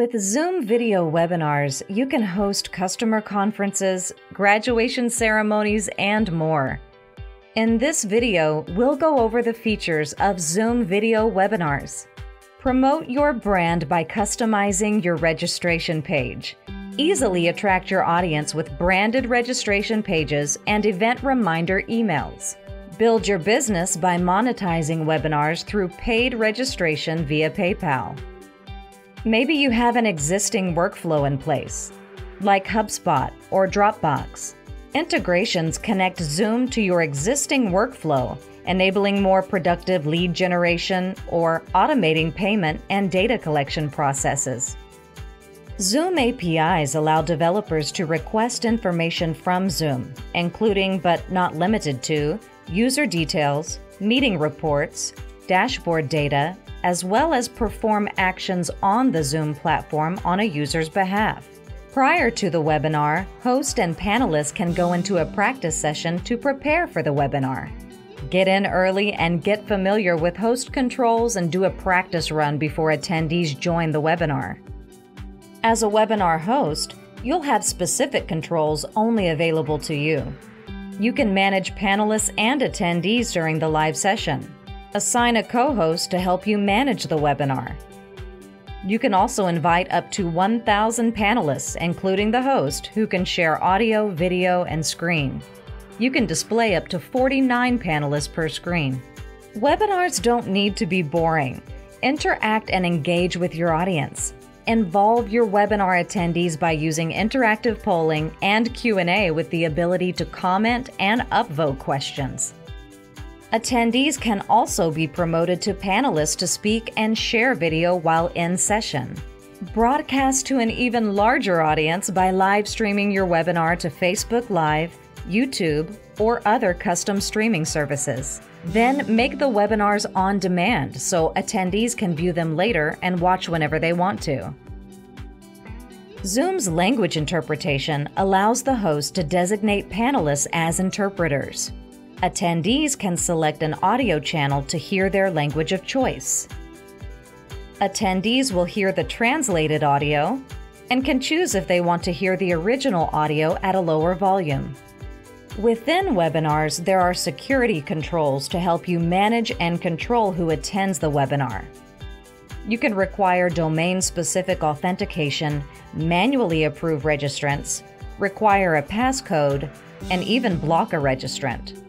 With Zoom video webinars, you can host customer conferences, graduation ceremonies, and more. In this video, we'll go over the features of Zoom video webinars. Promote your brand by customizing your registration page. Easily attract your audience with branded registration pages and event reminder emails. Build your business by monetizing webinars through paid registration via PayPal. Maybe you have an existing workflow in place, like HubSpot or Dropbox. Integrations connect Zoom to your existing workflow, enabling more productive lead generation or automating payment and data collection processes. Zoom APIs allow developers to request information from Zoom, including but not limited to user details, meeting reports, dashboard data, as well as perform actions on the Zoom platform on a user's behalf. Prior to the webinar, host and panelists can go into a practice session to prepare for the webinar. Get in early and get familiar with host controls and do a practice run before attendees join the webinar. As a webinar host, you'll have specific controls only available to you. You can manage panelists and attendees during the live session. Assign a co host to help you manage the webinar. You can also invite up to 1,000 panelists, including the host, who can share audio, video, and screen. You can display up to 49 panelists per screen. Webinars don't need to be boring. Interact and engage with your audience. Involve your webinar attendees by using interactive polling and Q&A with the ability to comment and upvote questions. Attendees can also be promoted to panelists to speak and share video while in session. Broadcast to an even larger audience by live streaming your webinar to Facebook Live, YouTube, or other custom streaming services. Then make the webinars on demand so attendees can view them later and watch whenever they want to. Zoom's language interpretation allows the host to designate panelists as interpreters. Attendees can select an audio channel to hear their language of choice. Attendees will hear the translated audio and can choose if they want to hear the original audio at a lower volume. Within webinars, there are security controls to help you manage and control who attends the webinar. You can require domain specific authentication, manually approve registrants, require a passcode, and even block a registrant.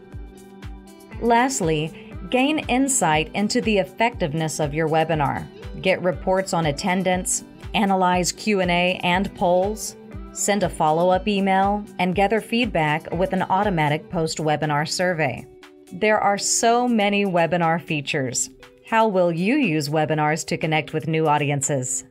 Lastly, gain insight into the effectiveness of your webinar. Get reports on attendance, analyze Q&A and polls, send a follow-up email, and gather feedback with an automatic post-webinar survey. There are so many webinar features. How will you use webinars to connect with new audiences?